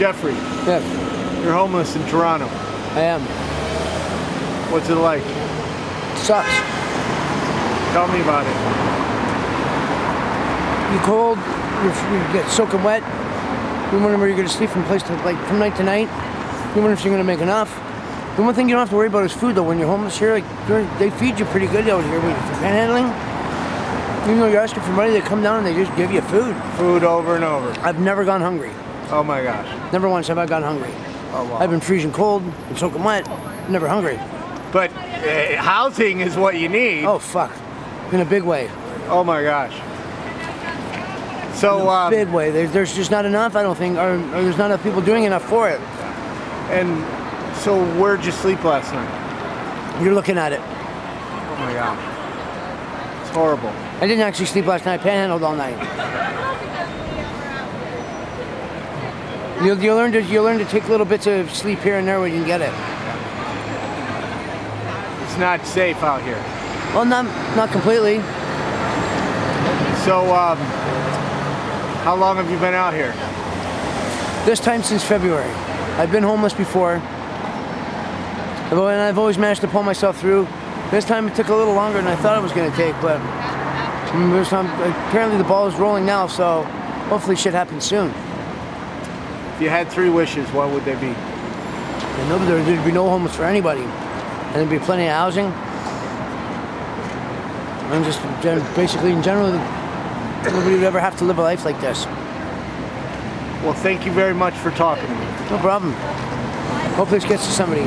Jeffery, Yes, you're homeless in Toronto. I am. What's it like? sucks. Tell me about it. You cold, you, you get soaking wet. You wonder where you're gonna sleep from place to like from night to night. You wonder if you're gonna make enough. The one thing you don't have to worry about is food though. When you're homeless here, like they feed you pretty good out here. When you're panhandling, even though you're asking for money, they come down and they just give you food. Food over and over. I've never gone hungry. Oh my gosh. Never once have I gotten hungry. Oh wow. I've been freezing cold and soaking wet. Never hungry. But uh, housing is what you need. Oh fuck, in a big way. Oh my gosh. So, uh, big way. There's, there's just not enough. I don't think, or, or there's not enough people doing enough for it. and so where'd you sleep last night? You're looking at it. Oh my gosh. It's horrible. I didn't actually sleep last night. I panhandled all night. You'll, you'll learn to you learn to take little bits of sleep here and there when you can get it. It's not safe out here. Well, not not completely. So, um, how long have you been out here? This time since February. I've been homeless before. And I've always managed to pull myself through. This time it took a little longer than I thought it was going to take, but mm, apparently the ball is rolling now, so hopefully shit happens soon. If you had three wishes, what would they be? There, there'd be no homeless for anybody. And there'd be plenty of housing. And just basically, in general, nobody would ever have to live a life like this. Well, thank you very much for talking to me. No problem. Hope this gets to somebody.